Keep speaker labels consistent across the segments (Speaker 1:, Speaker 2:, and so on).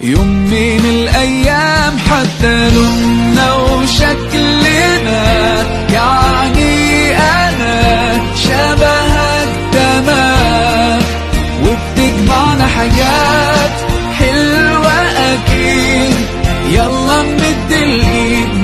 Speaker 1: يوم من الأيام حتى لوننا وشكلنا. يعني أنا شبهك تمام وبتجمعنا حاجات حلوة أكيد. يلا نمد الإيد.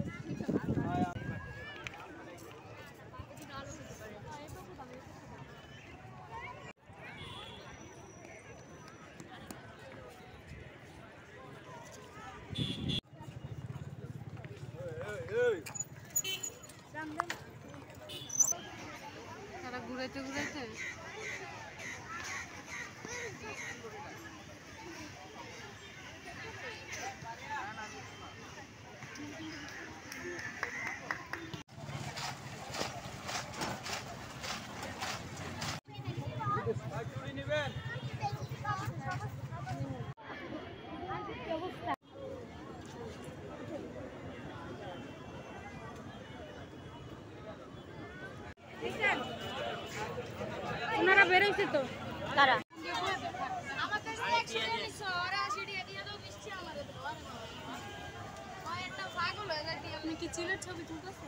Speaker 2: ঘুরেতে ঘুরেতে হয়ে তো দিয়ে আপনি কি ছবি তুলতেছেন